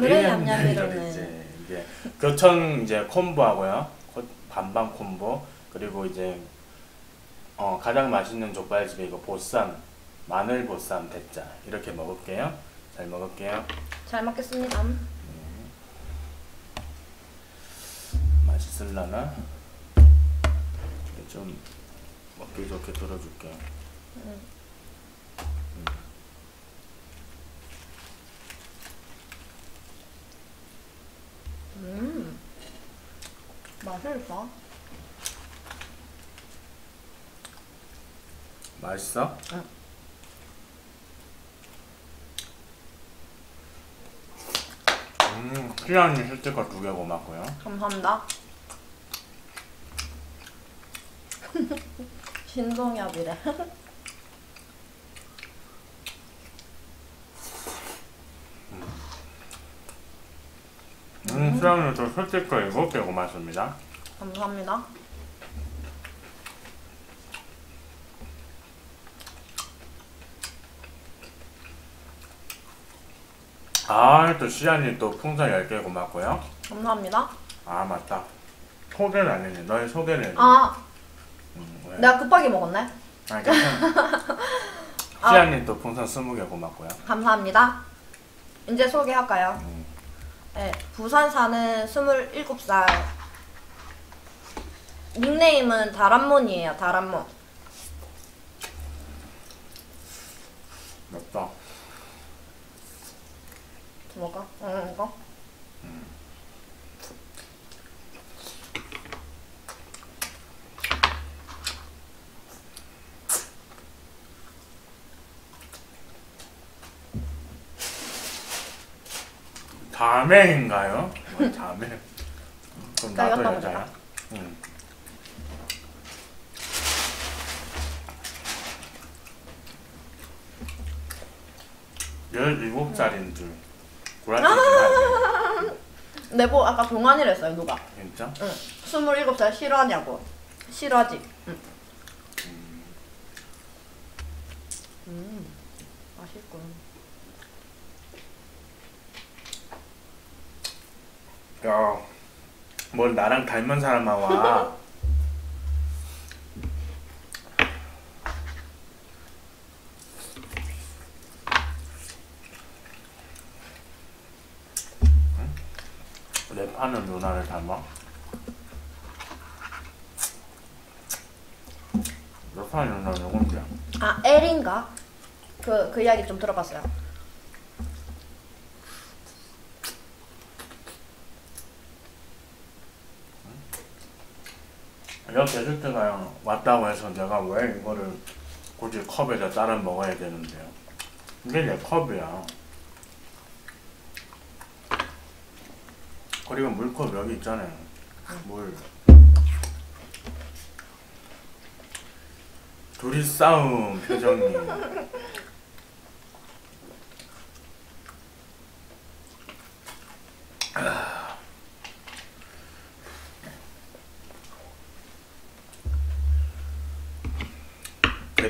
오늘의 얌얌이를 얌얌이로는 이제 이게 교촌 이제 콤보하고요. 코- 반반 콤보 그리고 이제 어, 가장 맛있는 족발집에 이거 보쌈 마늘 보쌈 대짜 이렇게 먹을게요. 잘 먹을게요. 잘 먹겠습니다. 맛있을라나? 이게 좀 먹기 좋게 들어줄게요. 음, 맛있어. 맛있어? 응. 음, 피아님 실제거 두개 고맙고요. 감사합니다. 신동엽이래. 음, 실제거 일곱 개 고맙습니다. 감사합니다. 아, 또 시안님 또 풍선 10개 고맙고요. 감사합니다. 아, 맞다. 소개를 안 했네. 너의 소개를 했네. 아, 음, 왜? 내가 급하게 먹었네. 아, 괜찮아. 시안님 또 풍선 20개 고맙고요. 감사합니다. 이제 소개할까요? 음. 네, 부산 사는 27살. 닉네임은 다람몬이에요, 다람몬. 맵다. 뭐가? 응, 이거? 자매인가요? 뭐 자매. 그럼 나 나도 여자야? 응. 열일곱 살인 줄. 구라치지 마세요. 내보 아까 동안이랬어요, 누가? 진짜? 응. 27살 싫어하냐고. 싫어하지? 응. 음, 맛있군. 야, 뭘 나랑 닮은 사람만 와. 응? 랩하는 누나를 닮아? 랩하는 누나 누군데? 아, 엘인가? 그, 그 이야기 좀 들어봤어요. 여 게스트가 왔다고 해서 내가 왜 이거를 굳이 컵에다 따라 먹어야 되는데요? 이게 내 컵이야. 그리고 물컵 여기 있잖아요. 물. 둘이 싸움 표정이.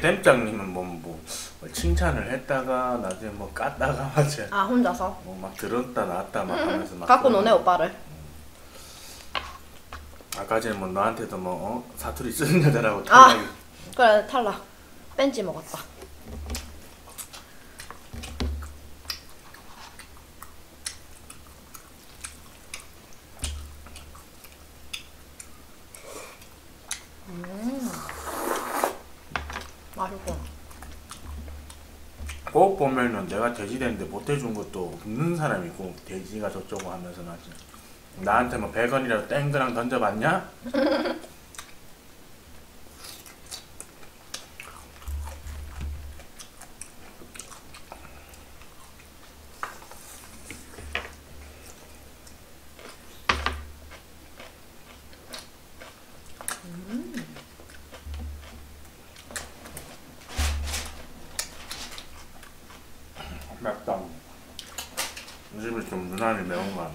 대댐장님은 뭐, 뭐, 뭐 칭찬을 했다가 나중에 뭐 깠다가 맞지. 아, 혼자서? 뭐 막 들었다 놨다 막 하면서 막. 갖고 노네, 오빠를. 아까 전에 뭐 너한테도 뭐 어? 사투리 쓰는 여자라고 아. 탈락이 그래, 탈락. 벤치 먹었다. 음. 맛있구나. 꼭 보면은 내가 돼지 되는데 못 해준 것도 없는 사람이 있고 돼지가 저쩌고 하면서 나지 나한테 뭐 100원이라도 땡그랑 던져봤냐? 맵다 이 집이 좀 유난히 매운 거 같네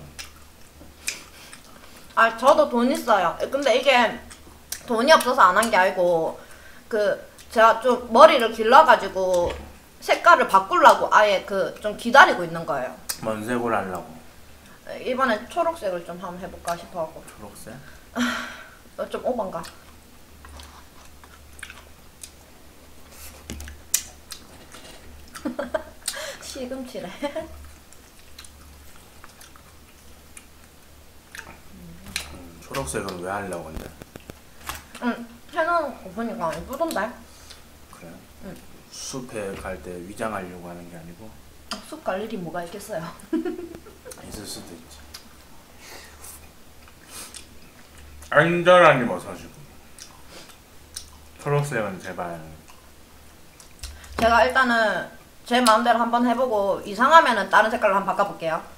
아, 저도 돈 있어요. 근데 이게 돈이 없어서 안 한 게 아니고, 그, 제가 좀 머리를 길러가지고 색깔을 바꾸려고 아예 그 좀 기다리고 있는 거예요. 뭔 색을 하려고 이번에 초록색을 좀 한번 해볼까 싶어갖고 초록색? 어, 좀 오반가 시금치래 음, 초록색은 왜 하려고 근데? 응 해놓은 거 보니까 예쁘던데 그래? 응. 숲에 갈 때 위장하려고 하는 게 아니고 숲갈 일이 뭐가 있겠어요 있을 수도 있지. 안전하니 벗어주고 초록색은 제발 제가 일단은 제 마음대로 한번 해보고 이상하면은 다른 색깔로 한번 바꿔볼게요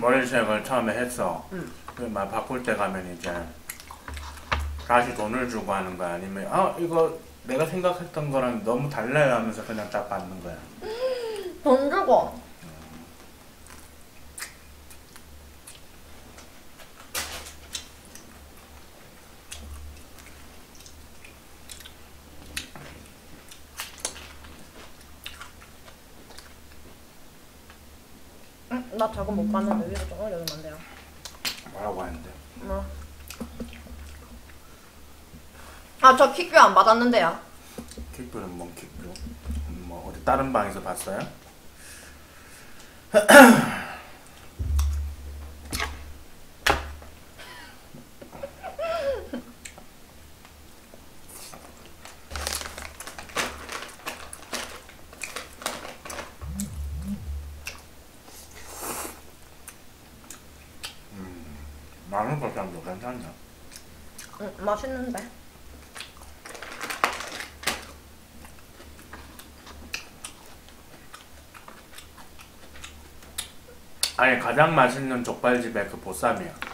머리색을 처음에 했어. 응. 그막 바꿀 때 가면 이제 다시 돈을 주고 하는 거야 아니면 아 이거 내가 생각했던 거랑 너무 달라요 하면서 그냥 딱 받는 거야. 돈 주고 응? 나 저거 못 봤는데 위로 좀 올려주면 안 돼요? 뭐라고 하는데? 뭐? 아, 저 킥뷰 안 받았는데요. 킥뷰는 뭔? 음, 뭐 어디 다른 방에서 봤어요? 음, 마늘 버섯도 괜찮네. 응, 맛있는데. 아니 가장 맛있는 족발집의 그 보쌈이야.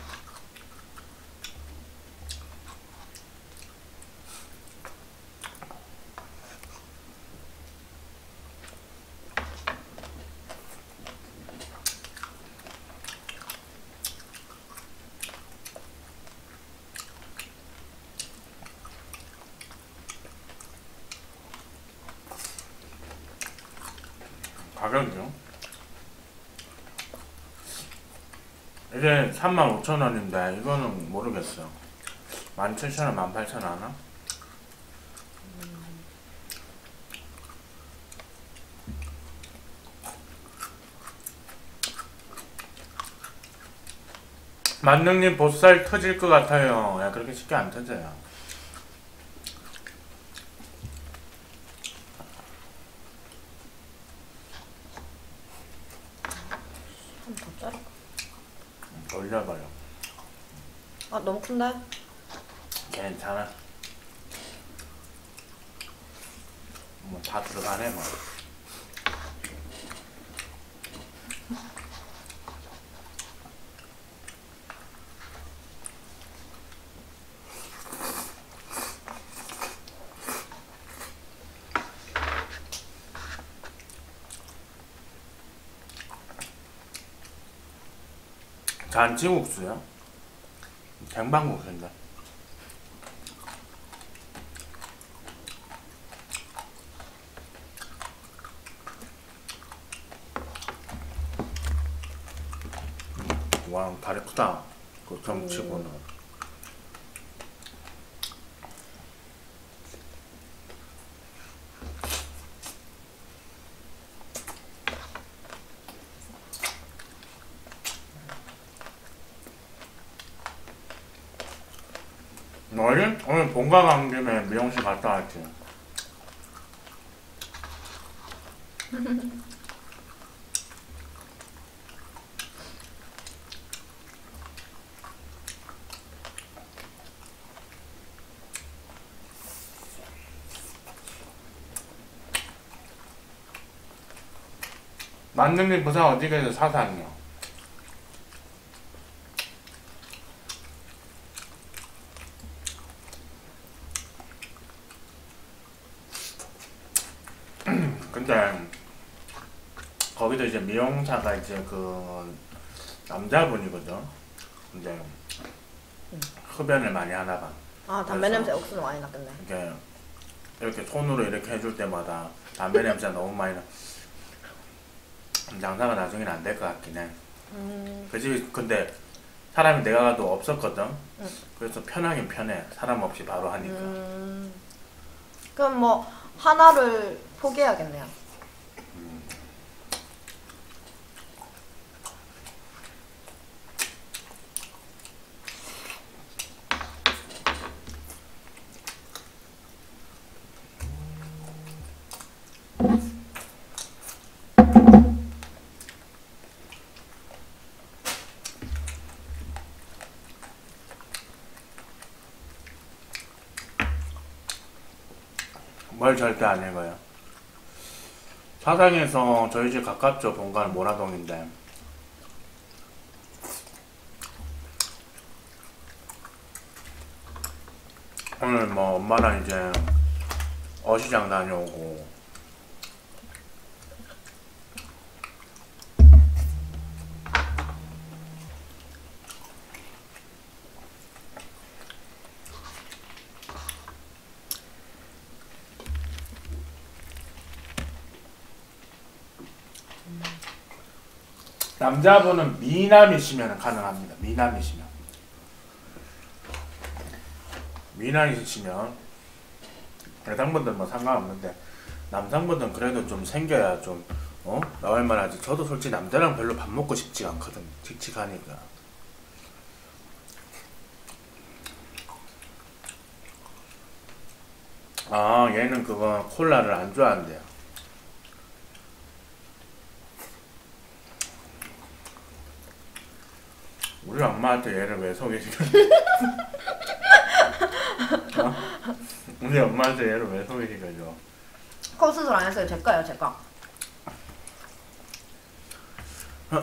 가격이요? 이게 35,000원인데 이거는 모르겠어. 17,000원, 18,000원 하나? 만능님 보살 터질 것 같아요. 야 그렇게 쉽게 안 터져요. 한번 더 자를까? 올려봐요. 아, 너무 큰데? 괜찮아. 뭐 다 들어가네 뭐. 잔치국수요? 쟁반국수인데. 와 다리 크다 그 경치고는 너희 오늘 본가 간 김에 미용실 갔다 왔지 만능님 부산 어디 계세요? 사산이요. 근데 거기도 미용사가 이제 그 남자분이거든. 근데 흡연을 많이 하나 봐. 아 담배 냄새 억수로 많이 났겠네. 이렇게 이렇게 손으로 이렇게 해줄 때마다 담배 냄새 너무 많이 나. 장사가 나중에는 안될 것 같긴 해. 음, 그 집이 근데 사람이 내가 가도 없었거든. 응. 그래서 편하긴 편해. 사람 없이 바로 하니까. 음, 그럼 뭐 하나를 포기해야겠네요. 뭘 절대 안 읽어요. 사당에서 저희 집 가깝죠. 본가는 모라동인데. 오늘 뭐 엄마랑 이제 어시장 다녀오고 남자분은 미남이시면 가능합니다. 미남이시면. 미남이시면 여성분들은 뭐 상관없는데 남성분들은 그래도 좀 생겨야 좀 어? 나올 만하지. 저도 솔직히 남자랑 별로 밥 먹고 싶지 않거든. 칙칙하니까. 아 얘는 그거 콜라를 안 좋아한대요. 우리 엄마한테 얘를 왜 소개시켜? 어? 우리 엄마한테 얘를 왜 소개시켜줘? 코 수술 안 했어요. 제 거예요, 제 거.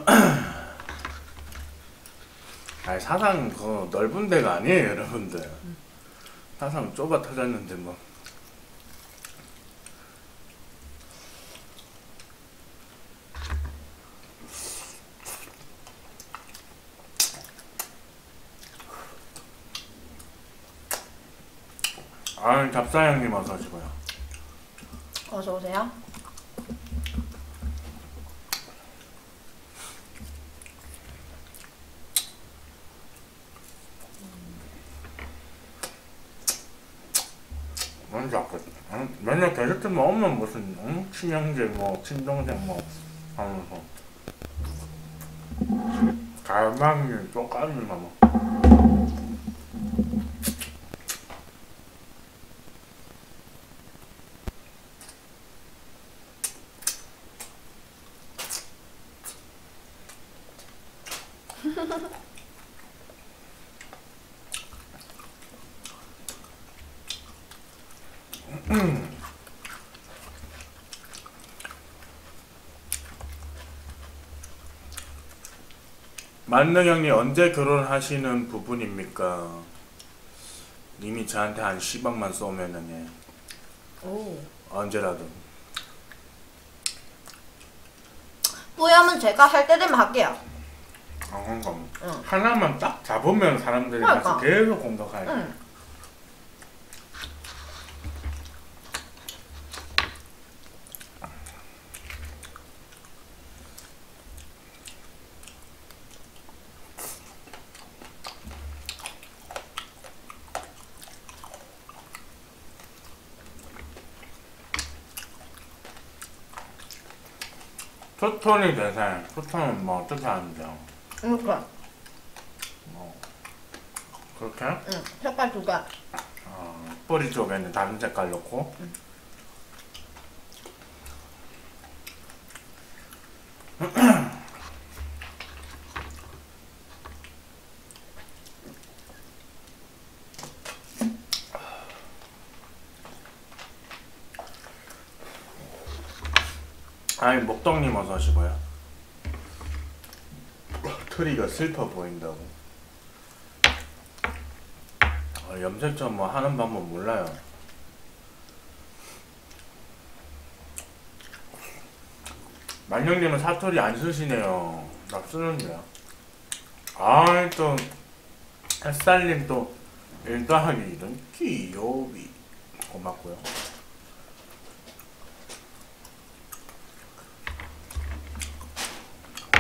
아니 사상 그 넓은 데가 아니에요 여러분들 사상 좁아 터졌는데 뭐 아, 잡사장님 어서 오시고요. 어서 오세요. 뭔 자꾸 응? 맨날 게스트 뭐 오면 무슨 응? 친형제 뭐 친동생 뭐 하면서 갈망이 쪽가니만 뭐 만능 형님 언제 결혼하시는 부분입니까? 님이 저한테 한 10억만 쏘면은 예, 오. 언제라도 뿌염은 제가 할 때 되면 할게요. 아, 그러니까 응. 하나만 딱 잡으면 사람들이 그러니까. 계속 공격하요 응. 투톤이 대세 투톤은 뭐 어떻게 하는데요? 이렇게. 그렇게? 응. 색깔 두 개. 어, 뿌리 쪽에는 다른 색깔 넣고 아 니 목동님 어서 오시고요 트리가 슬퍼 보인다고 어, 염색점 뭐 하는 방법 몰라요. 만영님은 사투리 안 쓰시네요. 나 쓰는데요. 아이 또 햇살님 또 일더하기 이런 귀요비 고맙고요.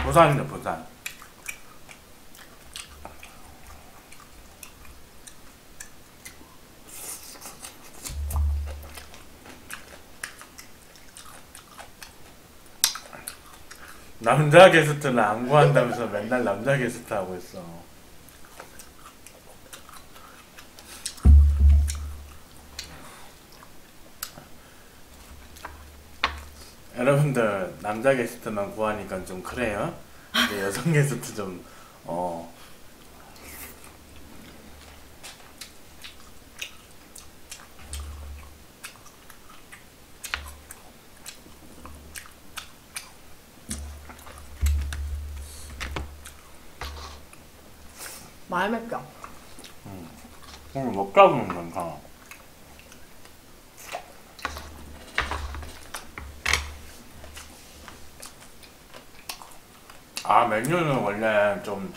부산이다 부산. 남자 게스트는 안 구한다면서 맨날 남자 게스트 하고 있어. 여러분들 남자 게스트만 구하니까 좀 그래요. 근데 여성 게스트 좀 어. 말 맵죠? 오늘 먹다 보면 괜찮아. 아 메뉴는 좀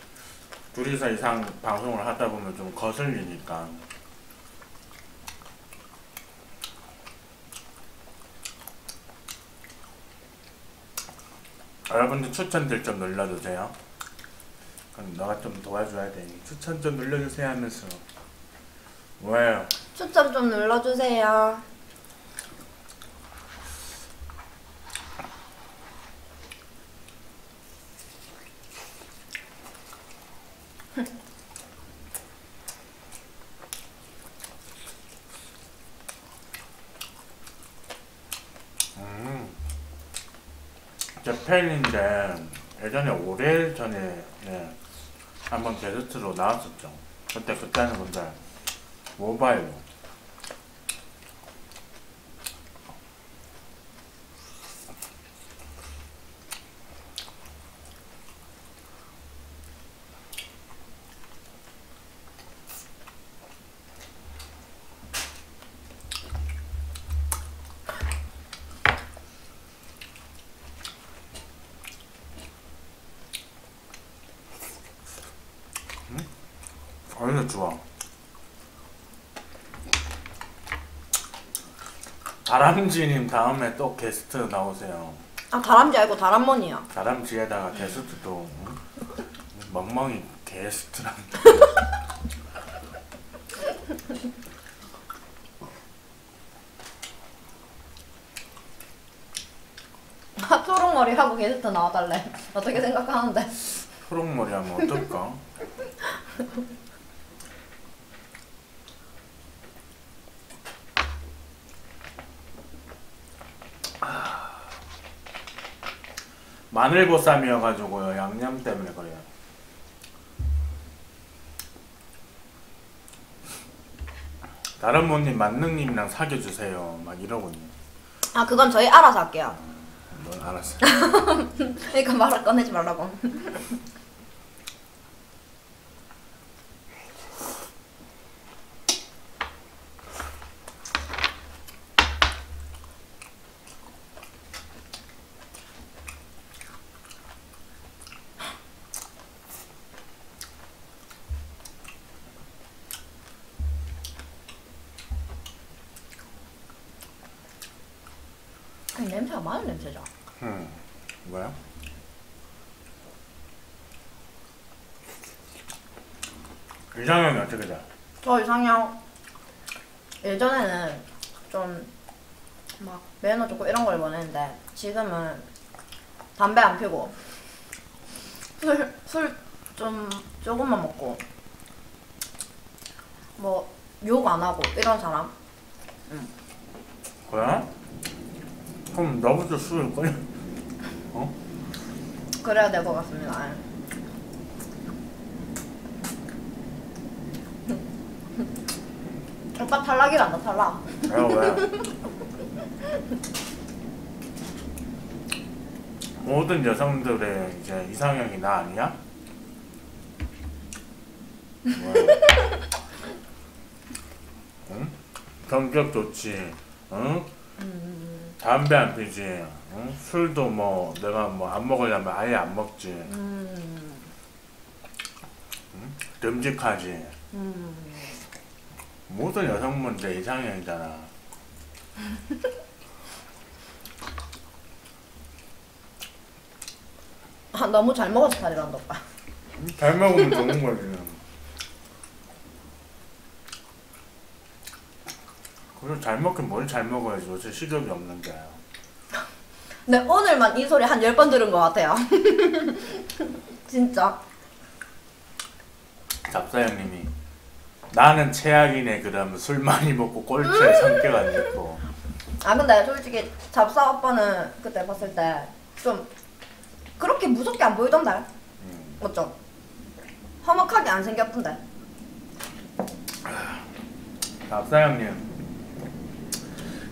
둘이서 이상 방송을 하다 보면 좀 거슬리니까 여러분들 추천들 좀 눌러주세요. 그럼 너가 좀 도와줘야 돼. 추천 좀 눌러주세요 하면서 왜요? 추천 좀 눌러주세요. 음. 제 팬인데 예전에 5일 전에 네, 한번 게스트로 나왔었죠. 그때 그때는 근데 모바일 어디서 좋아. 다람쥐님 다음에 또 게스트 나오세요. 아 다람쥐 아니고 다람쥐야. 다람쥐에다가 게스트도 응? 멍멍이 게스트랑 아 초록머리 하고 게스트 나와달래. 어떻게 생각하는데? 초록머리 하면 어떨까? 마늘보쌈이어가지고요 양념 때문에 그래요. 다른 분님 만능님이랑 사귀어 주세요. 막 이러거든요. 아 그건 저희 알아서 할게요. 넌 알았어. 그러니까 말을 꺼내지 말라고. 냄새가 마늘 냄새죠. 음, 뭐야? 이상형이 어떻게 돼? 저 이상형 예전에는 좀 막 매너 좋고 이런 걸 원했는데 지금은 담배 안 피고 술 술 좀 조금만 먹고 뭐 욕 안 하고 이런 사람 그래? 그럼 술을 꺼내? 어? 그래야 될 것 같습니다. 오빠 탈락이란다 탈락. 왜요 왜? 모든 여성들의 이제 이상형이 나 아니야? 왜? 응? 성격 좋지, 응? 담배 안 피지, 응? 술도 뭐 내가 뭐 안 먹으려면 아예 안 먹지. 음, 듬직하지. 음. 모든 여성분들 이상형이잖아. 아, 너무 잘 먹어서 살이란다 오빠. 잘 먹으면 좋은 거지. 그리고 잘 먹긴 뭘 잘 먹어야지. 요새 식욕이 없는데. 근데 오늘만 이 소리 한 열 번 들은 것 같아요. 진짜. 잡사형님이 나는 최악이네 그러면 술 많이 먹고 꼴찌에 성격 안 좋고 아 근데 솔직히 잡사 오빠는 그때 봤을 때 좀 그렇게 무섭게 안 보이던데. 음. 맞죠? 험악하게 안 생겼던데. 잡사형님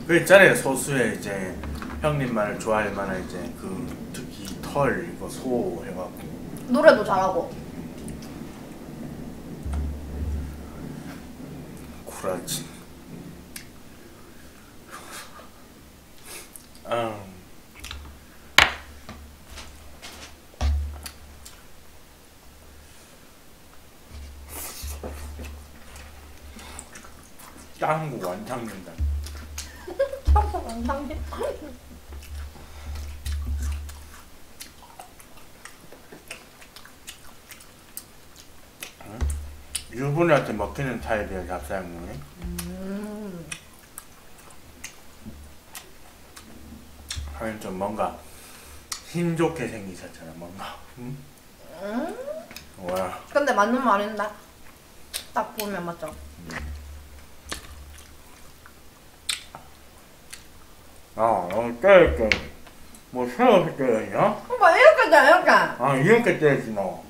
그 있잖아요 소수의 이제 형님만을 좋아할 만한 이제 그 특히 털 이거 소 해갖고 노래도 잘하고. 구라치 음. 짱구 완창 된다 완상해. 유부녀한테 먹히는 타입이에요 잡사형님이 음. 하긴 좀 뭔가 힘 좋게 생기셨잖아 뭔가 응? 음. 와 근데 맞는 말인데. 딱 보면 맞죠? 아, 어, 때릴게. 뭐, 새로 때렸냐? 오빠 이렇게 돼 이렇게. 아, 이렇게 때리지, 너.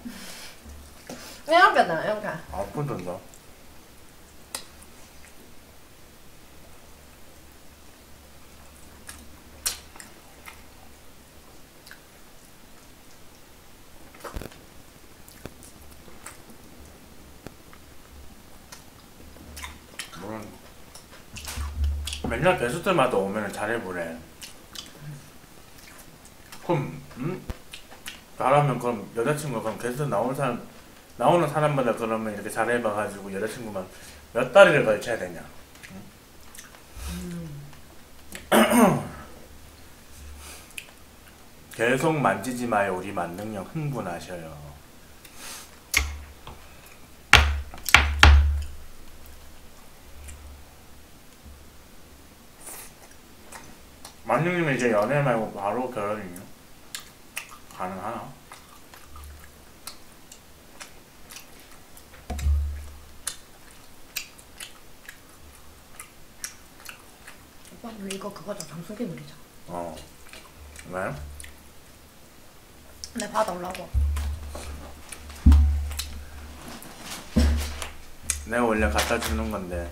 이렇게 돼 이렇게. 아프던데. 물론 맨날 게스트마다 오면 잘해보래. 그럼, 음? 잘하면 그럼 여자친구가 그럼 게스트 나오는 사람 나오는 사람마다 그러면 이렇게 잘해봐가지고 여자친구만 몇 다리를 걸쳐야 되냐? 응? 계속 만지지 마요. 우리 만능력 흥분하셔요. 만능님은 이제 연애 말고 바로 결혼이요? 가능하나? 오빠 우리 이거 그거죠 장수기 물이죠. 어. 왜? 내 받아오려고. 내가 원래 갖다 주는 건데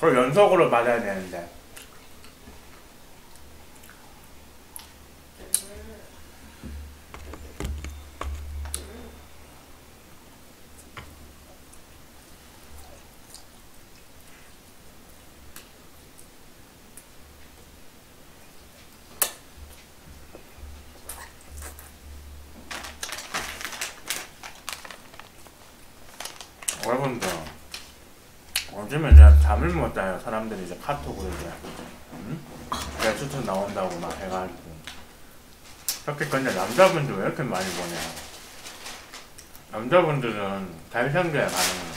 그걸 연속으로 받아야 되는데 10월 달 사람들이 이제 카톡으로 이제 응? 내가 추천 나온다고 막 해가지고. 그렇게 근데 남자분들 왜 이렇게 많이 보냐. 남자분들은 달성자에 가는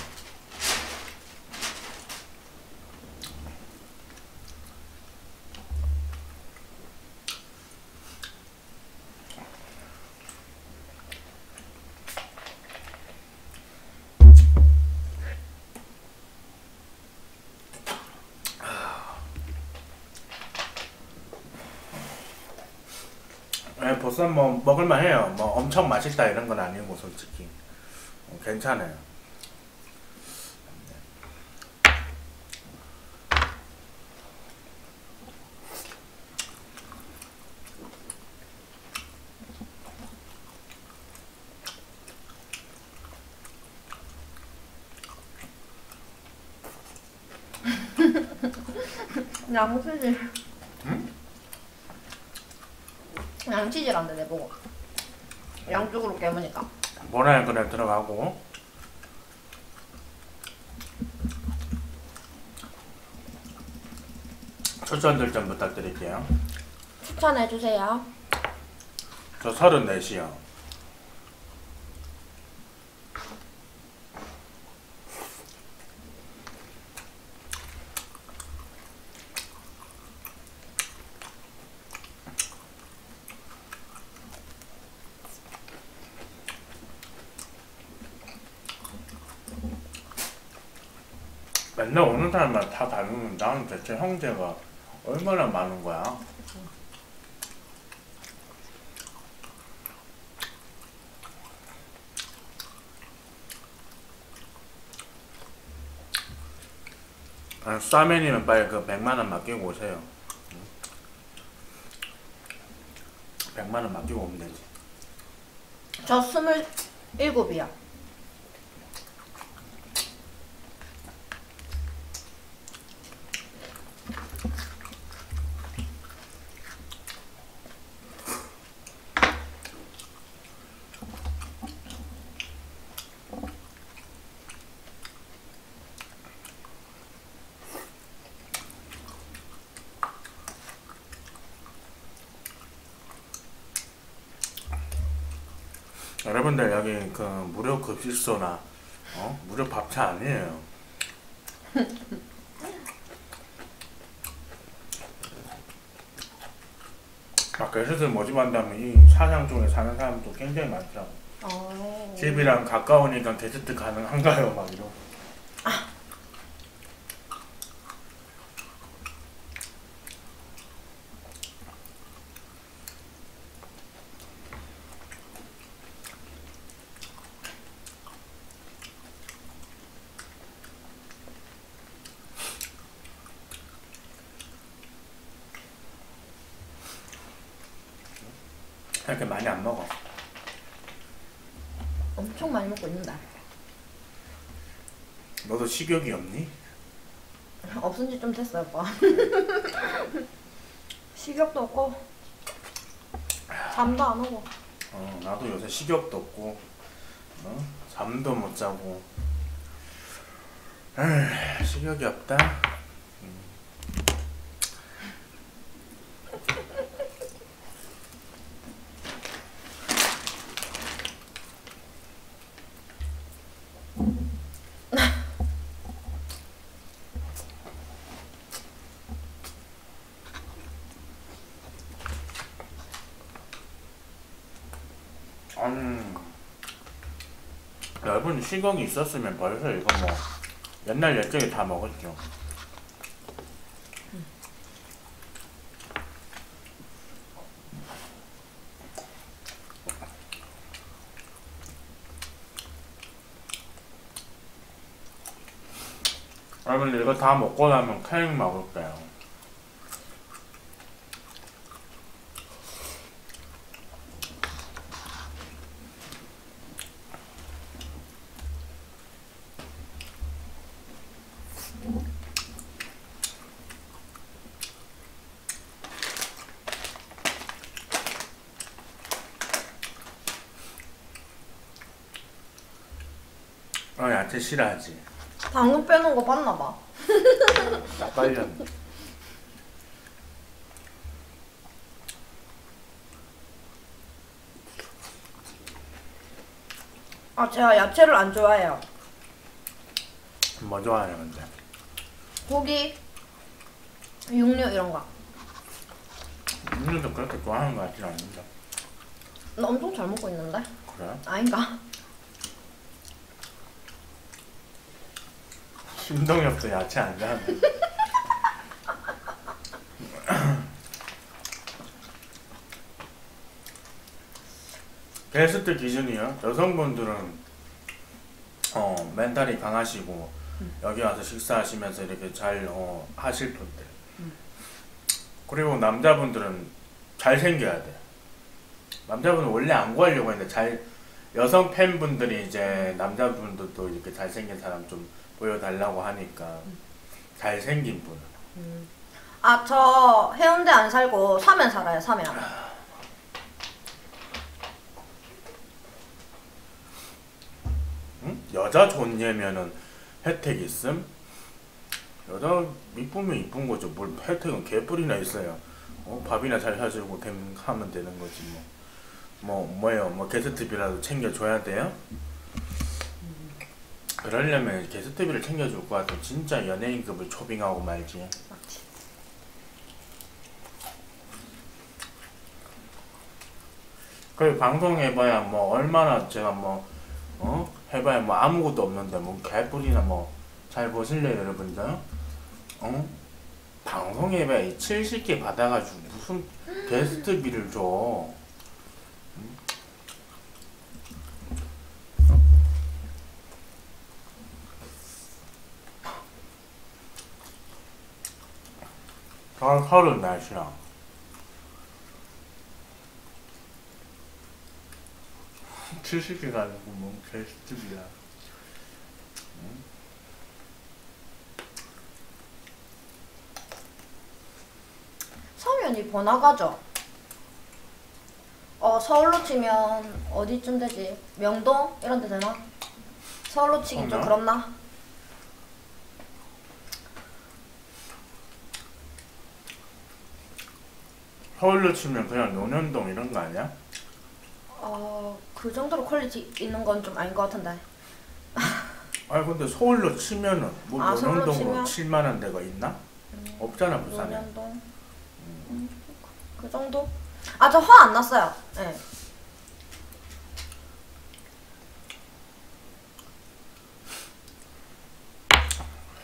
곳은 뭐 먹을만 해요. 뭐 엄청 맛있다 이런 건 아니고 솔직히 어, 괜찮아요. 나무 소리. 양치질한데 내 보고. 양쪽으로 깨무니까. 모라에 그래 들어가고 추천들 좀 부탁드릴게요. 추천해 주세요. 저 34시요. 사람마다 다 다르는데 나는 대체 형제가 얼마나 많은 거야? 아, 싸맨이면 빨리 그 100만 원 맡기고 오세요. 100만 원 맡기고 오면 되지. 저 스물일곱이야. 여러분들 여기 그 무료 급식소나 어? 무료 밥차 아니에요. 아, 게스트 모집한다면 이 사장 쪽에 사는 사람도 굉장히 많더라고. 어. 집이랑 가까우니까 게스트 가능한가요? 막 이러고. 이렇게 많이 안 먹어. 엄청 많이 먹고 있는데. 너도 식욕이 없니? 없은 지 좀 됐어요, 오빠. 식욕도 없고, 잠도 안 오고. 어, 나도 요새 식욕도 없고, 어? 잠도 못 자고. 에휴, 식욕이 없다. 음. 여러분 식욕이 있었으면 벌써 이거 뭐 옛날 옛적에 다 먹었죠. 여러분 이거 다 먹고 나면 케이크 먹을게요. 어 야채 싫어하지. 당근 빼놓은 거 봤나 봐. 나 빨렸네. 아, 제가 야채를 안 좋아해요. 뭐 좋아해요 근데? 고기, 육류 이런 거. 음료도 그렇게 좋아하는 것 같진 않는데. 나 엄청 잘 먹고 있는데? 그래? 아닌가? 신동엽도 야채 안 좋아하네. 게스트 기준이요. 여성분들은 어 멘탈이 강하시고 여기 와서 식사하시면서 이렇게 잘 어, 하실 분들. 그리고 남자분들은 잘 생겨야 돼. 남자분은 원래 안 구하려고 했는데 잘 여성 팬분들이 이제 남자분들도 이렇게 잘생긴 사람 좀 보여달라고 하니까 잘생긴 분. 아, 저 해운대 안 살고 서면 살아요, 서면. 응? 여자 존재면은 혜택 있음? 여자 이쁘면 이쁜 거죠. 뭘 혜택은 개뿔이나 있어요. 어, 밥이나 잘 사주고 됨 하면 되는 거지 뭐. 뭐 뭐예요? 뭐 게스트비라도 챙겨줘야 돼요? 그러려면 게스트비를 챙겨줄 것 같으면 진짜 연예인급을 초빙하고 말지. 맞지. 그 방송 해봐야 뭐 얼마나 제가 뭐 어? 해봐야 뭐 아무것도 없는데 뭐 개뿔이나 뭐 잘 보실래요 여러분들? 어? 방송 해봐야 이 70개 받아가지고 무슨 게스트비를 줘? 다 서른 날씨야. 칠십개가 아니고 뭐 게스트비야. 서면이 번화가죠. 어, 서울로 치면 어디쯤 되지? 명동? 이런 데 되나? 서울로 치긴 좀? 그렇나? 서울로 치면 그냥 논현동 이런 거 아니야? 어, 그 정도로 quality 있는 건 좀 아닌 것 같은데. 아니 근데 서울로 치면은 뭐 아, 서울로 논현동으로 치면? 칠만한 데가 있나? 없잖아 부산에. 논현동. 음, 그 정도? 아, 저 화 안 났어요. 네.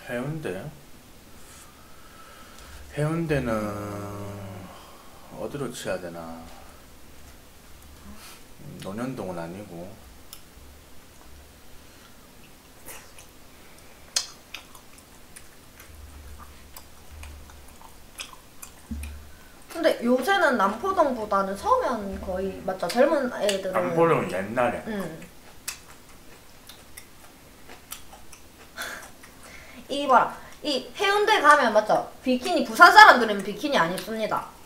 해운대. 해운대는 어디로 치야 되나? 음, 논현동은 아니고. 근데 요새는 남포동보다는 서면 거의 맞죠? 젊은 애들은 남포동은 옛날에. 응. 이 봐라. 이 해운대 가면 맞죠? 비키니 부산 사람들은 비키니 안 입습니다.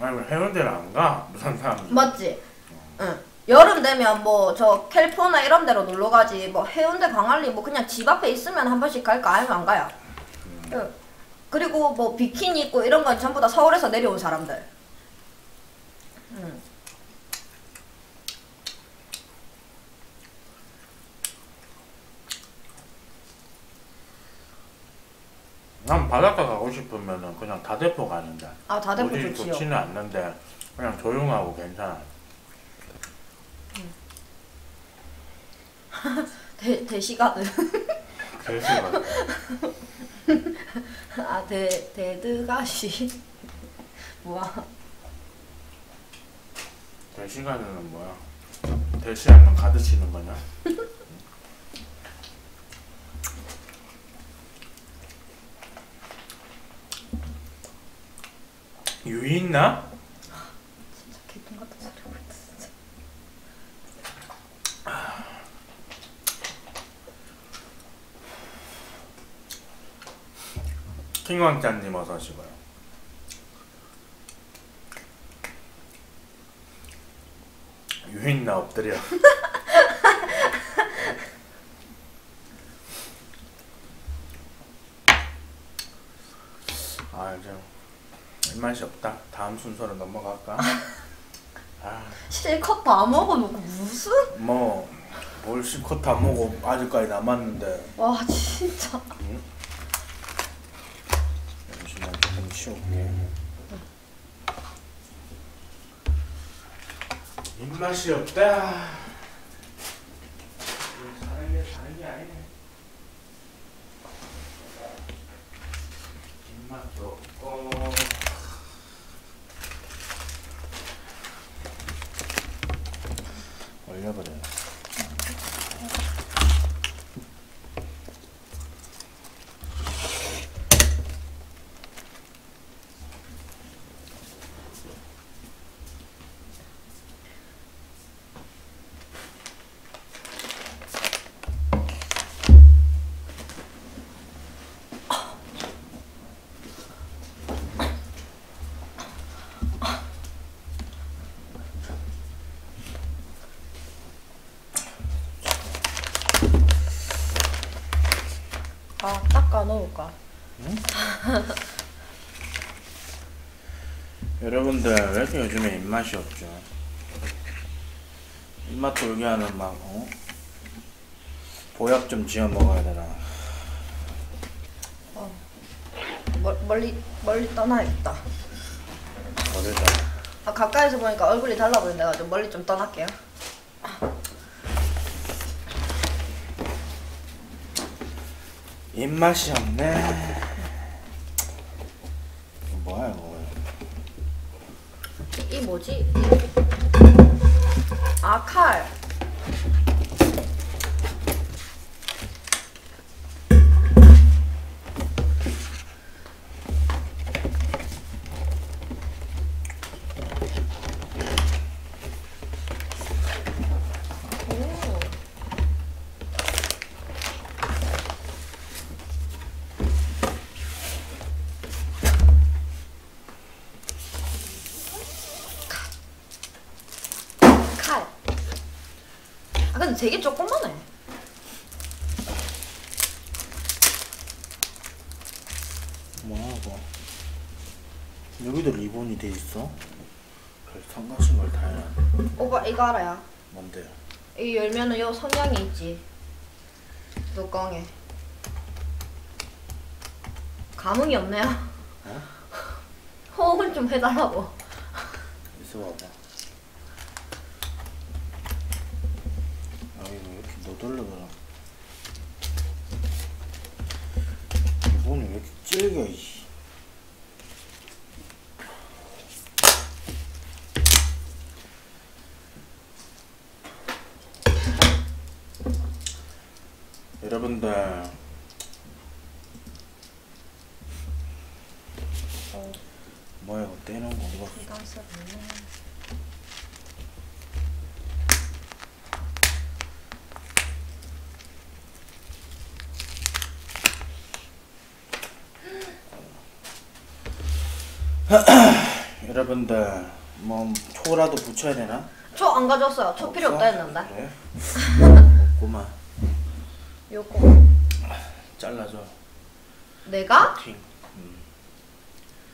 아니 해운대를 안 가. 부산 사람. 맞지? 응. 여름 되면 뭐 저 캘포나 이런 데로 놀러 가지 뭐 해운대 광안리 뭐 그냥 집 앞에 있으면 한 번씩 갈까 아니면 안 가요. 응. 그리고 뭐 비키니 입고 이런 건 전부 다 서울에서 내려온 사람들. 응. 난 바닷가 가고 싶으면은 그냥 다대포 가는데. 아 다대포 좋지요. 좋지는 않는데 그냥 조용하고 괜찮아. 대 대시가드. 대시가 아, 대, 대드가시. 뭐야. 대시가는 뭐야? 대시 하면 가드 치는 거냐? 유이 있나? 진짜 개똥 같은 소리 하고 있다, 진짜. 킹왕짜님 어서 오시고요. 유인 나 엎드려. 아 이제 입 맛이 없다. 다음 순서로 넘어갈까? 아, 실컷 다 먹어놓고 무슨? 뭐 뭘 실컷 다 먹고 아직까지 남았는데 와, 진짜. 잠시만 조금 쉬울게. 입맛이 없다. 이렇게 요즘에 입맛이 없죠? 입맛 돌게 하는 막 어? 보약 좀 지어 먹어야 되나? 멀, 멀리 멀리 떠나야겠다. 어딜까? 아, 가까이서 보니까 얼굴이 달라 보인다 가지고 멀리 좀 떠날게요. 입맛이 없네. 이거 뭐야 이거? 이 뭐지? 아 칼. 있어? 별 성가신 걸 다야. 오빠 이거 알아요? 뭔데요? 이 열면은 요 성냥이 있지. 뚜껑에. 감흥이 없네요. 어? 호흡은 좀 해달라고. 있어 봐봐. 아 이거 왜 이렇게 너덜너덜? 리본이 왜 이렇게 질겨 이씨. 여러분들 어, 뭐야 이거 떼는 거 이거 부담스럽네. 여러분들 뭐 초라도 붙여야 되나? 초 안 가져왔어요. 초 필요 없다 했는데. 그래? 없구만 요거. 잘라줘 내가? 킹 음.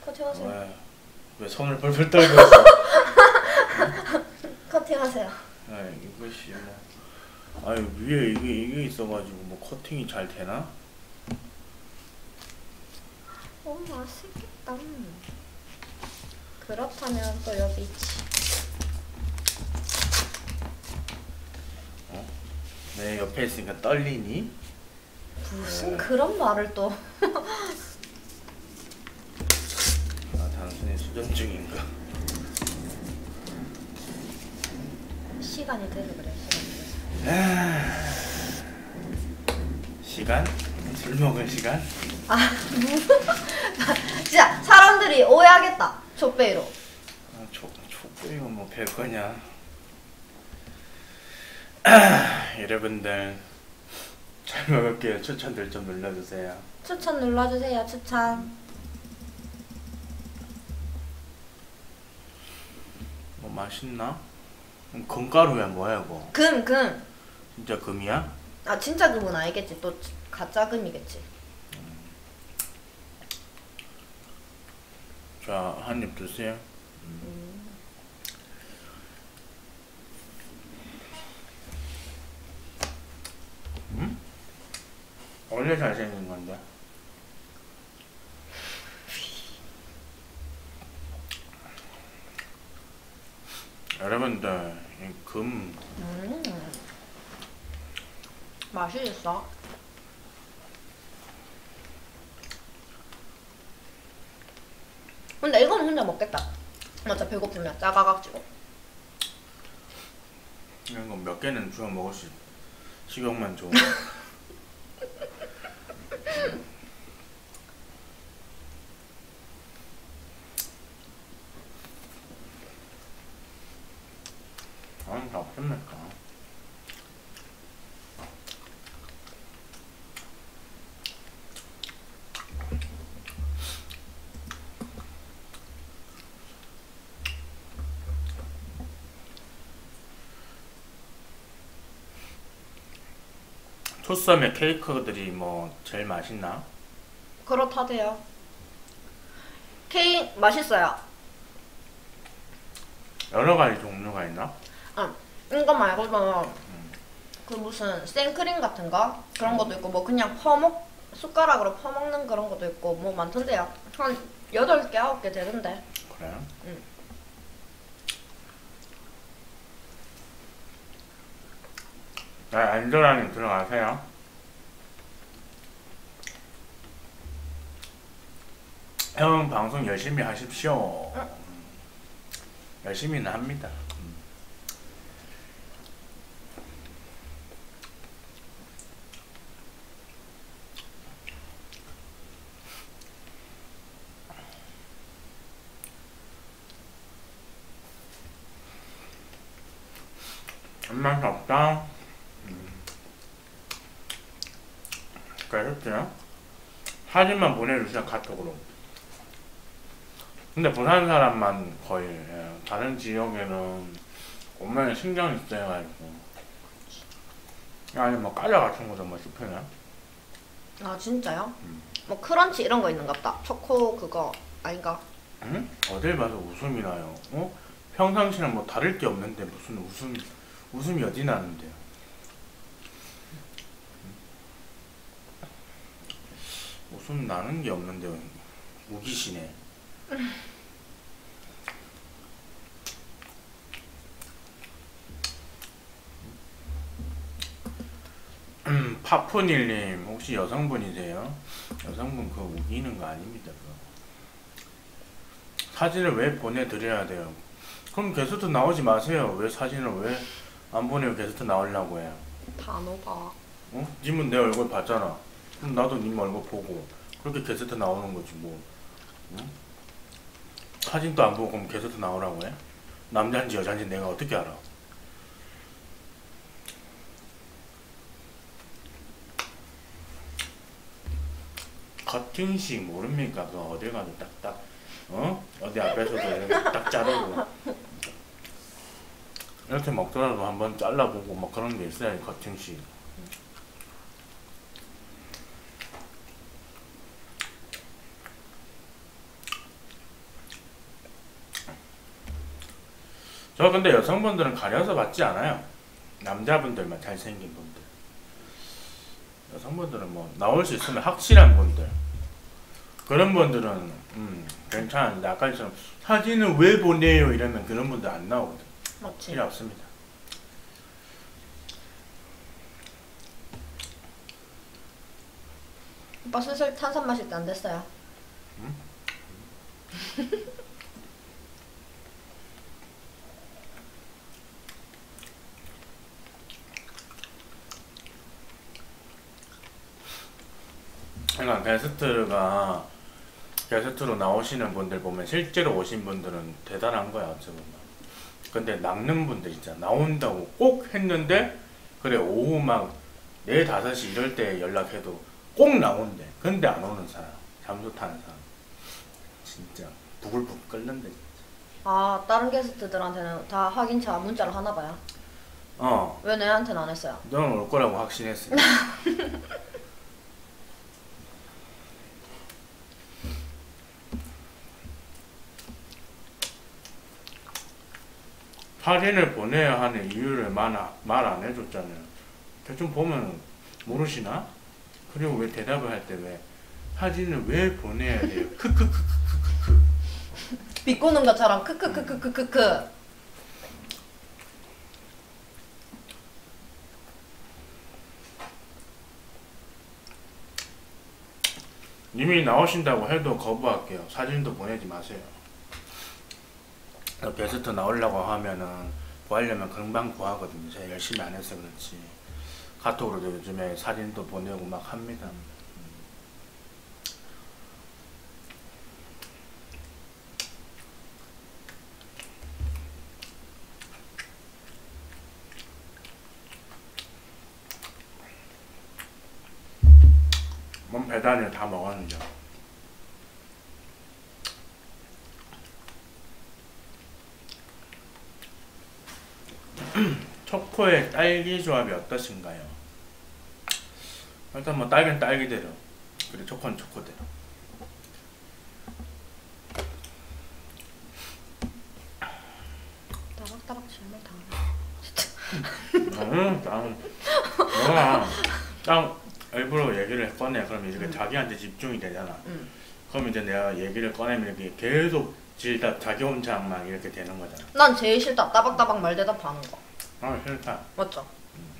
커팅하세요. 왜, 왜 손을 벌벌 떨고 있어 커팅하세요. 아 이것이 뭐 아유 위에 이게 이게 있어가지고 뭐 커팅이 잘 되나? 오 맛있겠다. 그렇다면 또 여기 있지. 내 옆에 있으니까 떨리니? 무슨 그런 말을 또. 수전증인가? 시간이 돼서 그래. 시간? 술 먹을 시간? 아, 진짜 사람들이 오해하겠다. 족배이로. 아, 초, 촉구이가 뭐 별거냐 아, 여러분들 잘 먹을게요 추천 들 좀 눌러주세요 추천 눌러주세요. 추천. 맛있나? 음, 건가루야 뭐야 이거 금, 금. 진짜 금이야? 아 진짜 금은 아니겠지. 또 가짜 금이겠지. 자 한 입 드세요 음? 원래 잘생긴 건데 여러분들 이금 음. 맛이 있어. 근데 이건 혼자 먹겠다. 맞아 배고프면 작아가지고. 이런 거몇 개는 주워 먹을 수 있- 식욕만 좋은 아니 다 없습니까? 투썸의 케이크들이 뭐 제일 맛있나? 그렇다대요. 케이크 맛있어요. 여러 가지 종류가 있나? 아, 이거 말고도 그 무슨 생크림 같은 거 그런 것도 있고 뭐 그냥 퍼먹 숟가락으로 퍼먹는 그런 것도 있고 뭐 많던데요. 한 여덟 개 아홉 개 되던데. 그래? 응. 네, 안전하게 들어가세요. 형 방송 열심히 하십시오. 응. 열심히는 합니다. 음. 한맛 없다. 그랬죠? 사진만 보내주세요 카톡으로. 근데 부산 사람만 거의 예. 다른 지역에는 오면 신경이 쓰여가지고 아니 뭐 까자 같은 거도 뭐 씹히네. 아 진짜요? 음. 뭐 크런치 이런 거 있는 갑다. 초코 그거 아닌가? 응? 어딜 봐서 웃음이 나요. 어? 평상시랑 뭐 다를 게 없는데 무슨 웃음 웃음이 어디 나는데요? 웃음 나는 게 없는데 우기시네. 음, 파푸닐님 혹시 여성분이세요? 여성분 그거 우기는 거 아닙니다. 그거. 사진을 왜 보내드려야 돼요? 그럼 게스트 나오지 마세요. 왜 사진을 왜 안 보내고 게스트 나오려고 해요? 단호박. 어? 님은 내 얼굴 봤잖아. 그럼 나도 님 얼굴 보고 그렇게 게스트 나오는 거지 뭐. 응? 사진도 안 보고 그럼 게스트 나오라고 해? 남자인지 여자인지 내가 어떻게 알아? 커팅식 모릅니까? 그거 어딜 가도 딱딱 어? 어디 앞에서도 딱 자르고 이렇게 먹더라도 한번 잘라보고 막 그런 게 있어야 커팅식 저 근데 여성분들은 가려서 받지 않아요. 남자분들만 잘생긴 분들. 여성분들은 뭐 나올 수 있으면 확실한 분들. 그런 분들은 음, 괜찮은데 아까처럼 사진을 왜 보내요 이러면 그런 분들 안 나오거든. 맞지. 필요 없습니다. 오빠 슬슬 탄산 마실 때 안 됐어요. 그러니까 게스트가 게스트로 나오시는 분들 보면 실제로 오신 분들은 대단한 거야 어찌 보면. 근데 낚는 분들 있잖아 나온다고 꼭 했는데 그래 오후 막 4, 5시 이럴 때 연락해도 꼭 나온대 근데 안 오는 사람 잠수 타는 사람 진짜 부글부글 끓는데 아 다른 게스트들한테는 다 확인차 문자를 하나 봐요. 어 왜 내한테는 안 했어요? 너는 올 거라고 확신했어 사진을 보내야 하는 이유를 말 안 해줬잖아요. 대충 보면 모르시나? 그리고 왜 대답을 할 때 왜 사진을 왜 보내야 돼요? 크크크크크크크. 비꼬는 것처럼 크크크크크크크. 님이 나오신다고 해도 거부할게요. 사진도 보내지 마세요. 게스트 나오려고 하면은 구하려면 금방 구하거든요. 제가 열심히 안 해서 그렇지. 카톡으로도 요즘에 사진도 보내고 막 합니다. 몸 배달을 다 먹었는데. 초코의 딸기 조합이 어떠신가요? 일단 뭐 딸기는 딸기대로 그래 초코는 초코대로. 따박따박 질문 다. 음, 짱. 뭐야? 짱 일부러 얘기를 꺼내. 그럼 이렇게 자기한테 집중이 되잖아. 음. 그럼 이제 내가 얘기를 꺼내면 이렇게 계속 질답 자기 혼자만 이렇게 되는 거잖아. 난 제일 싫다. 따박따박 말 대답하는 거. 아 싫다. 맞죠?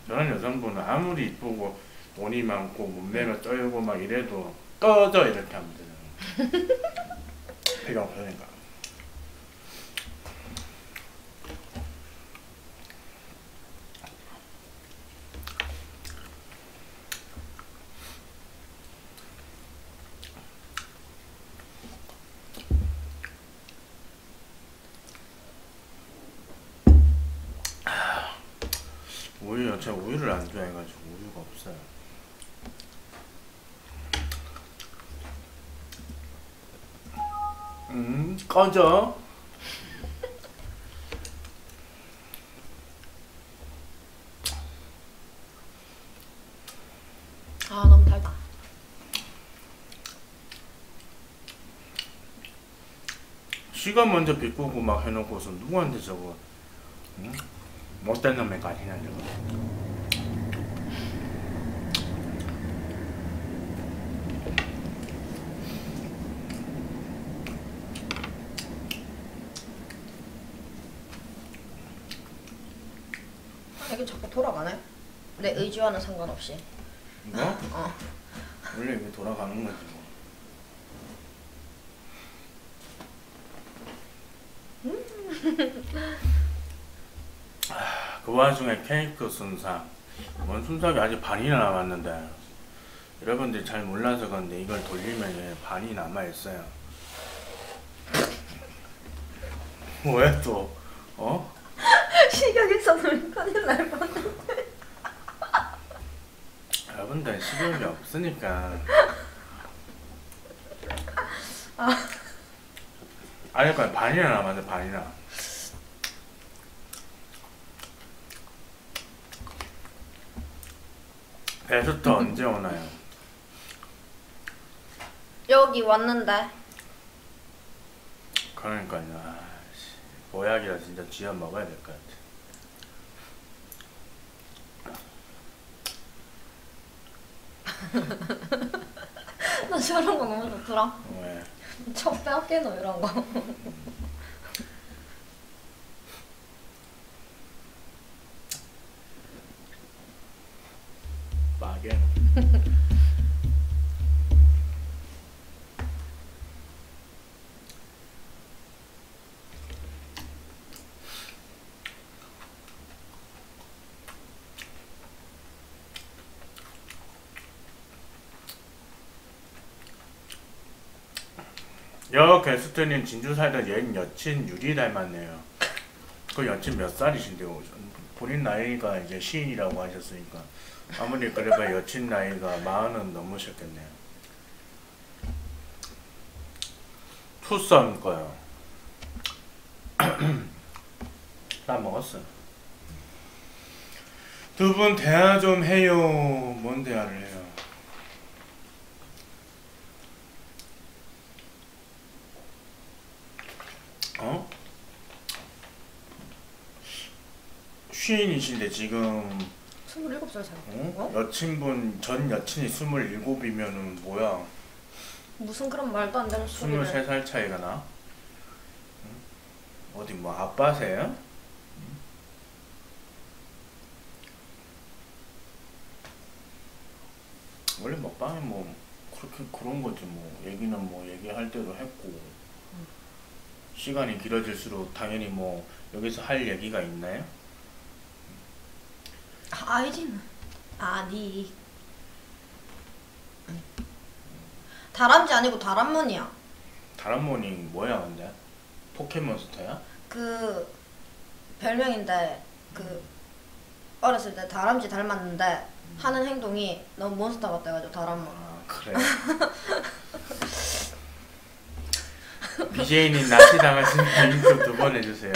저런 여성분은 아무리 이쁘고 돈이 많고 몸매가 쩔고 막 이래도 꺼져 이렇게 하면 되잖아. 필요 없으니까. 우유 제가 우유를 안 좋아해가지고 우유가 없어요. 음 꺼져. 아 너무 달다. 시간 먼저 비꾸고 막 해놓고서 누구한테 저거 응? 못된 놈의 가시냐 저거. 이게 자꾸 돌아가네. 내 의지와는 상관없이. 이거 어. 원래 이게 돌아가는 거지 뭐. 아, 그 와중에 케이크 순삭 뭔 순삭이 아직 반이나 남았는데 여러분들이 잘 몰라서 그런데 이걸 돌리면 얘 반이 남아 있어요. 왜 또? 어? 있어서 큰일 날 뻔. 여 러분들 식욕이 없으니까. 아니, 그러니까 반이나 남았네, 반이나. 베스트 언제 오나요? 여기 왔는데 그러니까요. 아씨, 보약이라 진짜 쥐어 먹어야 될 것 같아. 나 저런 거 너무 좋더라. 왜? 첫 빼앗게 너 이런 거. 마개. 여 게스트님 진주 살던 옛 여친 유리 닮았네요. 그 여친 몇 살이신데요? 본인 나이가 이제 시인이라고 하셨으니까 아무리 그래봐 여친 나이가 마흔은 넘으셨겠네요. 투썸 거요. 다 먹었어. 두 분 대화 좀 해요. 뭔 대화를 해요? 어? 쉬인이신데 지금 27살 살. 어? 어? 여친분 전 여친이 27이면은 뭐야? 무슨 그런 말도 안 되는 소리를. 23살 차이가 나? 응? 어디 뭐 아빠세요? 응? 원래 먹방에 뭐 그렇게 그런 거지 뭐 얘기는 뭐 얘기할 대로 했고 시간이 길어질수록 당연히 뭐 여기서 할 얘기가 있나요? 아, 아이진. 아니. 다람쥐 아니고 다람문이야. 다람몬이 뭐야 근데? 포켓몬스터야? 그 별명인데 그 어렸을 때 다람쥐 닮았는데 하는 행동이 너무 몬스터 같아가지고 다람문. 아 그래. BJ님 납치 당하신 인수 두번 해주세요.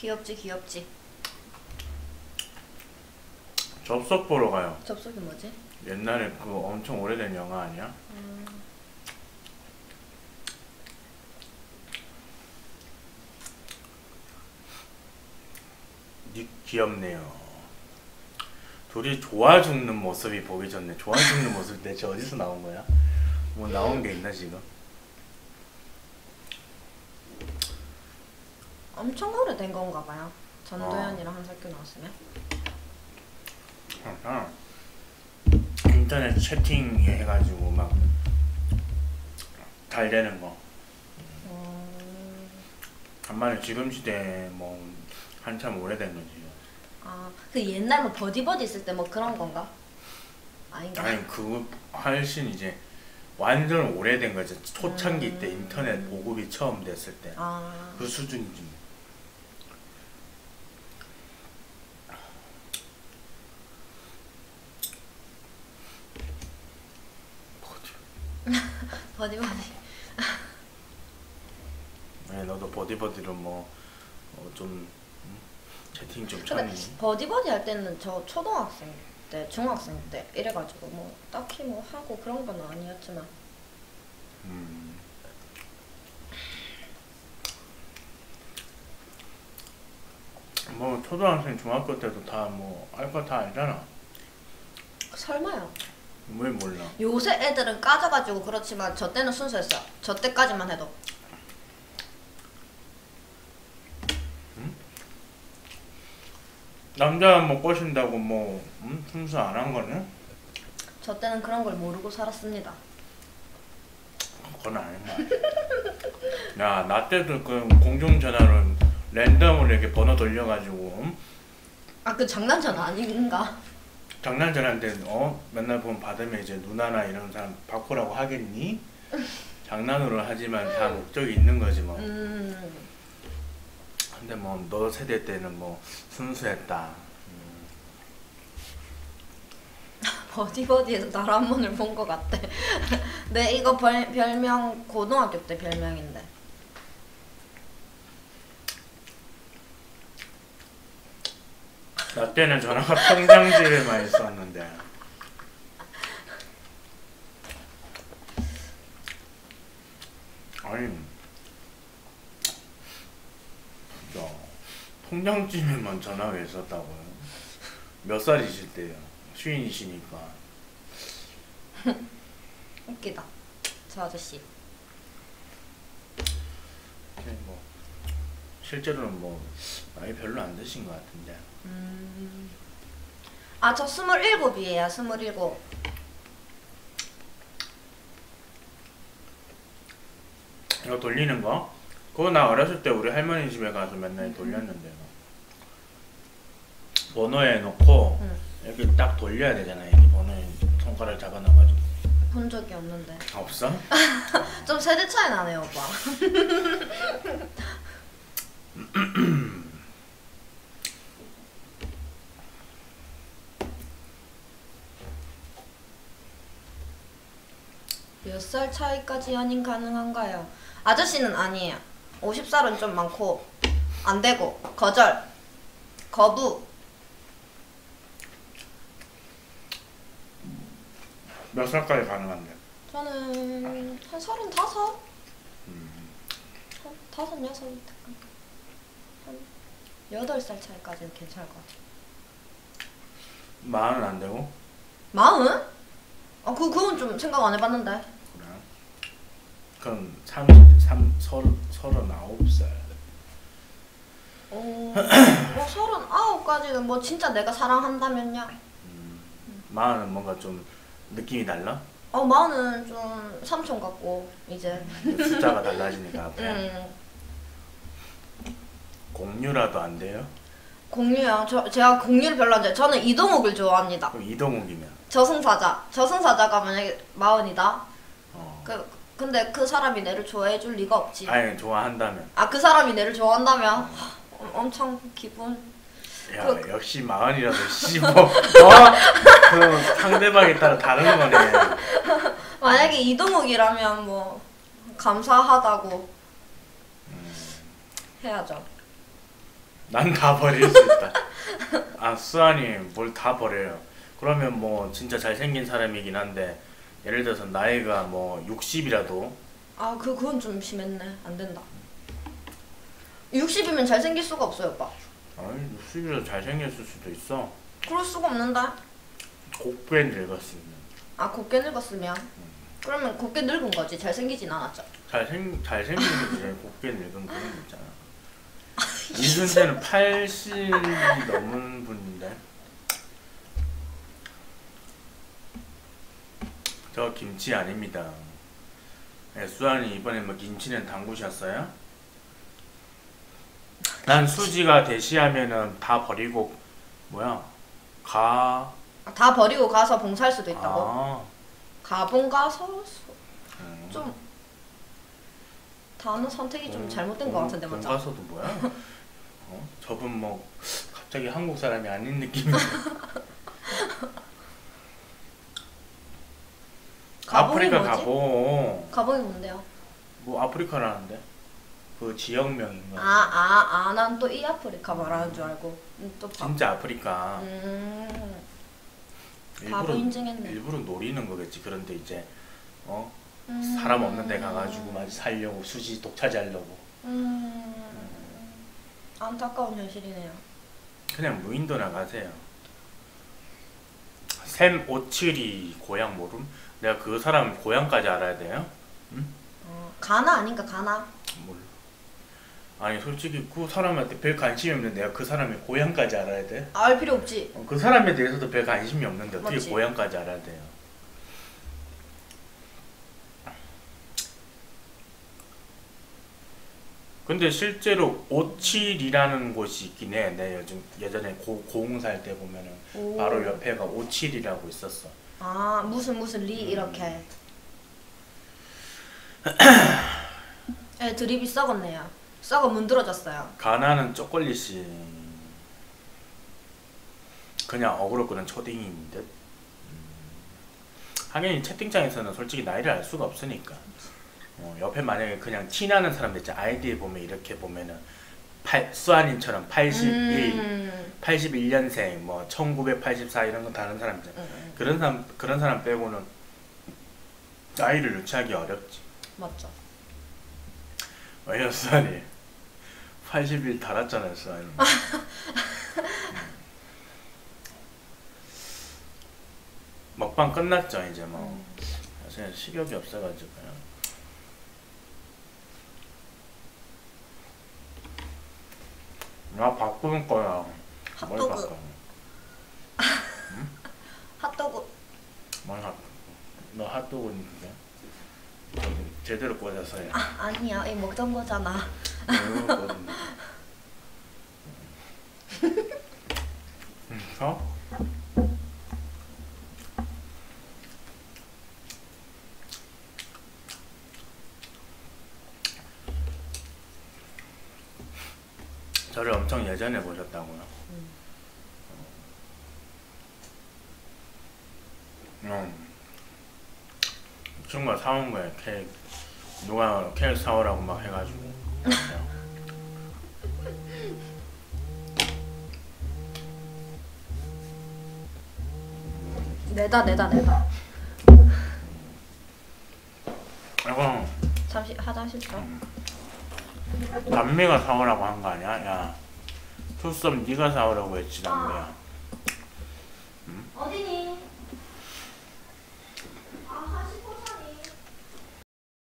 귀엽지 귀엽지. 접속 보러 가요. 접속이 뭐지? 옛날에 그 엄청 오래된 영화 아니야? 니 귀엽네요. 둘이 좋아 죽는 모습이 보기 좋네. 좋아 죽는 모습 대체 어디서 나온 거야? 뭐 나온 게 있나 지금? 엄청 오래된 건가 봐요. 전도연이랑 한석규 나왔으면. 아, 인터넷 채팅 해가지고 막잘 되는 거. 어... 간만에 지금 시대 뭐 한참 오래된 거지. 아, 그 옛날 뭐 버디버디 있을 때 뭐 그런 건가? 아닌가? 아니 그거 훨씬 이제 완전 오래된 거지. 초창기 때 음. 인터넷 보급이 처음 됐을 때그 아, 수준이지. 버디. 버디버디. 네, 너도 버디버디로 뭐좀 채팅 좀 근데 쳤니? 버디버디 할 때는 저 초등학생 때, 중학생 때 이래가지고 뭐 딱히 뭐 하고 그런 건 아니었지만 음. 뭐 초등학생 중학교 때도 다 뭐알거다 알잖아. 설마요. 왜 몰라? 요새 애들은 까져가지고 그렇지만 저 때는 순수했어요. 저 때까지만 해도. 남자 뭐 꼬신다고 뭐 음? 순수 안 한 거네? 저 때는 그런 걸 모르고 살았습니다. 그건 아닌 거 같아. 야, 나 때도 그 공중전화로 랜덤으로 이렇게 번호 돌려가지고 음? 아, 그 장난전 아닌가? 장난전화인데 어? 맨날 본 받으면 이제 누나나 이런 사람 바꾸라고 하겠니? 장난으로 하지만 다 목적이 있는 거지 뭐. 음, 근데 뭐 너 세대 때는 뭐 순수했다. 버디버디에서 나라 한 번을 본 것 같대. 네, 이거 벌, 별명 고등학교 때 별명인데. 나 때는 전화가 평장지에만 있었는데. 아니, 야, 통장집에만 전화 왜 썼다고요? 몇 살이실 때요? 쉰이시니까. 웃기다. 저 아저씨. 뭐 실제로는 뭐 나이 별로 안 드신 것 같은데. 음. 아, 저 스물일곱이에요, 스물일곱. 이거 돌리는 거? 그거 나 어렸을 때 우리 할머니 집에 가서 맨날 돌렸는데 번호에 놓고 응. 이렇게 딱 돌려야 되잖아 이렇게 번호에 손가락 잡아놔가지고 본 적이 없는데. 없어? 좀 세대 차이 나네요, 오빠. 몇 살 차이까지 연인 가능한가요? 아저씨는 아니에요. 50살은 좀 많고 안 되고 거절 거부 몇 살까지 가능한데? 저는 한 서른다섯 음, 한 다섯 여섯 한 여덟 살 차이까지는 괜찮을 것 같아요. 마흔은 안 되고? 마흔? 아, 그 그건 좀 생각 안 해봤는데. 그래 그럼 삼십 삼 서른 서른아홉 살 어, 뭐 서른 아홉까지는 뭐 진짜 내가 사랑한다면요. 마흔은 뭔가 좀 느낌이 달라? 어 마흔은 좀 삼촌 같고 이제. 숫자가 달라지니까 앞에 음 공유라도 안 돼요? 공유요. 저 제가 공유를 별로 안 좋아해. 저는 이동욱을 좋아합니다. 그럼 이동욱이면 저승사자. 저승사자가 만약에 마흔이다. 어. 그 근데 그 사람이 내를 좋아해 줄 리가 없지. 아니 좋아한다면 아 그 사람이 내를 좋아한다면 하, 엄- 엄청 기분. 야 그- 역시 마흔이라도 씨뭐 어? 그 상대방에 따라 다른 거네 만약에 이동욱이라면 뭐 감사하다고 음, 해야죠. 난 다 버릴 수 있다. 아 수아니 뭘다 버려요. 그러면 뭐 진짜 잘생긴 사람이긴 한데 예를 들어서 나이가 뭐 60이라도 아, 그 그건 좀 심했네. 안 된다. 60이면 잘생길 수가 없어요, 오빠. 아니 60이라도 잘생겼을 수도 있어. 그럴 수가 없는데. 곱게 늙었으면 아, 곱게 늙었으면. 그러면 곱게 늙은 거지. 잘생기진 않았죠. 잘생 잘생긴 이제 곱게 늙은 그런 거 있잖아. 이순재는 80이 넘은 분인데. 저 김치 아닙니다. 네, 수아니 이번에 뭐 김치는 담그셨어요? 난 수지가 대시하면은 다 버리고 뭐야 가 아, 다 버리고 가서 봉사할 수도 있다고. 아, 가봉 가서 음. 좀 단어 선택이 좀 본- 잘못된 본- 것 같은데 맞죠? 본가서도 뭐야? 어? 저분 뭐 갑자기 한국 사람이 아닌 가봉이 아프리카 뭐지? 가보 가봉이 뭔데요? 뭐 아프리카라는데 그 지역명인가 아, 아, 아, 난 또 이 아프리카 말하는 줄 알고. 음, 또 바... 진짜 아프리카 음, 일부러 바보 인증했네. 일부러 노리는 거겠지 그런데 이제 어 음. 사람 없는 데 가가지고 막 살려고 수지 독차지하려고 음, 안타까운 현실이네요. 그냥 무인도나 가세요 샘 오칠이 고향 모름? 내가 그 사람 고향까지 알아야 돼요? 어, 가나 아닌가 가나? 몰라. 아니 솔직히 그 사람한테 별 관심이 없는데 내가 그 사람의 고향까지 알아야 돼? 알 필요 없지. 어, 그 사람에 대해서도 별 관심이 없는데 어떻게 맞지. 고향까지 알아야 돼요? 근데 실제로 오칠이라는 곳이 있긴 해. 내 요즘 예전에 고, 고흥 살 때 보면은 오. 바로 옆에가 오칠이라고 있었어. 아 무슨 무슨 리 이렇게. 예, 드립이 썩었네요. 썩어 문드러졌어요. 가나는 초콜릿이 그냥 어그로 끄는 초딩인 듯. 음. 하긴 채팅창에서는 솔직히 나이를 알 수가 없으니까. 어, 옆에 만약에 그냥 티 나는 사람들 있잖아. 아이디에 보면 이렇게 보면은 팔, 수아님처럼 81, 음, 81년생, 뭐 1984 이런 거 다른 사람 있잖아. 음, 그런 사람 그런 사람 빼고는 나이를 유추하기 어렵지. 맞죠. 왜요, 수아님? 80일 달았잖아요, 수아님. 먹방 끝났죠, 이제 뭐. 사실 식욕이 없어가지고요. 나 바꾸는 거야. 뭘 핫도그. 바꿔? 핫도그. 뭘 핫도그? 너 핫도그인데? 제대로 꽂아서 해. 아 아니야, 이 먹던 거잖아. 어? 저를 엄청 예전에 보셨다고요? 음. 친구가 사온 거예요 케이크 누가 케이크 사오라고 막 해가지고. 내다 내다 내다. 이거 잠시 화장실 좀. 남매가 사오라고 한 거 아니야? 야 투썸 네가 사오라고 했지 남매야 아. 어디니?